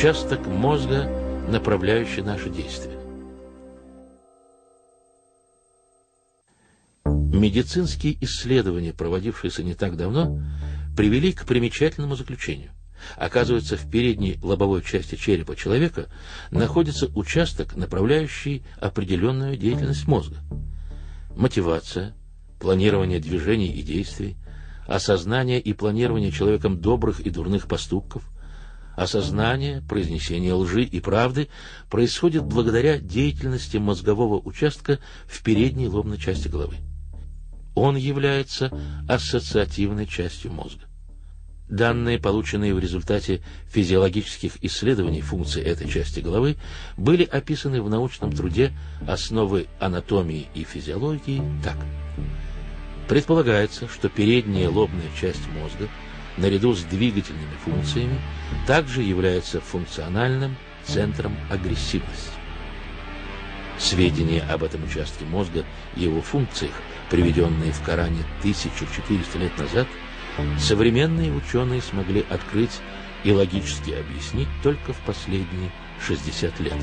участок мозга, направляющий наши действия. Медицинские исследования, проводившиеся не так давно, привели к примечательному заключению. Оказывается, в передней лобовой части черепа человека находится участок, направляющий определенную деятельность мозга. Мотивация, планирование движений и действий, осознание и планирование человеком добрых и дурных поступков, осознание, произнесение лжи и правды происходит благодаря деятельности мозгового участка в передней лобной части головы. Он является ассоциативной частью мозга. Данные, полученные в результате физиологических исследований функций этой части головы, были описаны в научном труде «Основы анатомии и физиологии» так. Предполагается, что передняя лобная часть мозга, наряду с двигательными функциями, также является функциональным центром агрессивности. Сведения об этом участке мозга и его функциях, приведенные в Коране 1400 лет назад, современные ученые смогли открыть и логически объяснить только в последние 60 лет.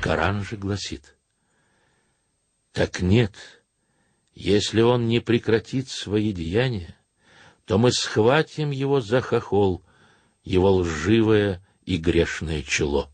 Коран же гласит, «Так нет, если он не прекратит свои деяния, то мы схватим его за хохол, его лживое и грешное чело».